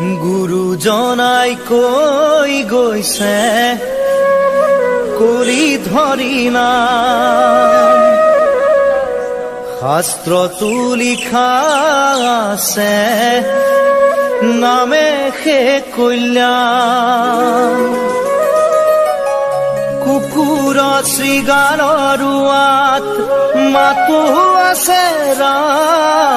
বুঢ়াই কৈ গৈছে কৰি ধৰি না শাস্ত্ৰটো লিখা আছে নামে সে কল্যাণ। কুকুৰ শৃগালৰ ৰোৱাত মাতো আছে ৰাম।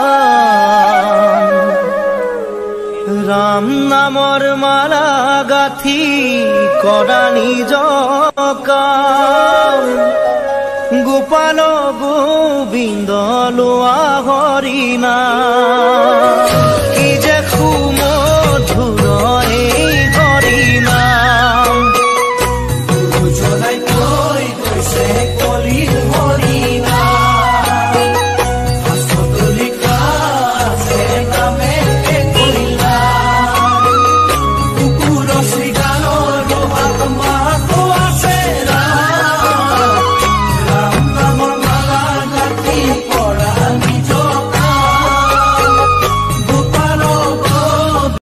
রাম নামর মালা গাথি, করা নিজ গোপাল গোবিন্দ লোয়া হরিণা কি যে সুমধুর এই হরিণা কলি